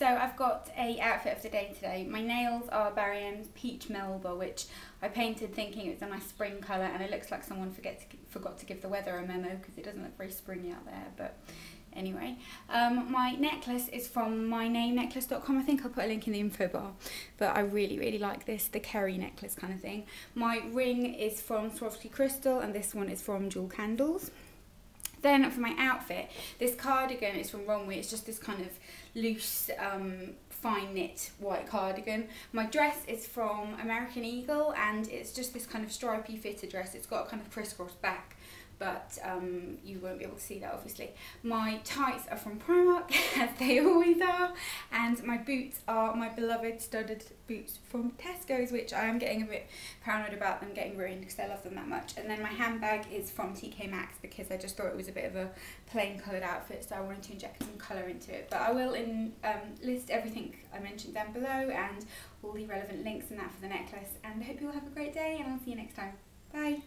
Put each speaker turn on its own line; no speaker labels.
So I've got a outfit of the day today. My nails are Barry M's Peach Melba, which I painted thinking it was a nice spring colour and it looks like someone forget to, forgot to give the weather a memo because it doesn't look very springy out there. But anyway, um, my necklace is from mynamenecklace.com. I think I'll put a link in the info bar. But I really, really like this, the Carrie necklace kind of thing. My ring is from Swarovski Crystal and this one is from Jewel Candles. Then for my outfit, this cardigan is from Romwe. It's just this kind of loose, um, fine knit white cardigan. My dress is from American Eagle and it's just this kind of stripy fitted dress. It's got a kind of crisscross back but um, you won't be able to see that obviously. My tights are from Primark, as they always are, and my boots are my beloved studded boots from Tesco's, which I am getting a bit paranoid about them getting ruined because I love them that much. And then my handbag is from TK Maxx because I just thought it was a bit of a plain coloured outfit, so I wanted to inject some colour into it. But I will in, um, list everything I mentioned down below and all the relevant links and that for the necklace. And I hope you all have a great day, and I'll see you next time. Bye.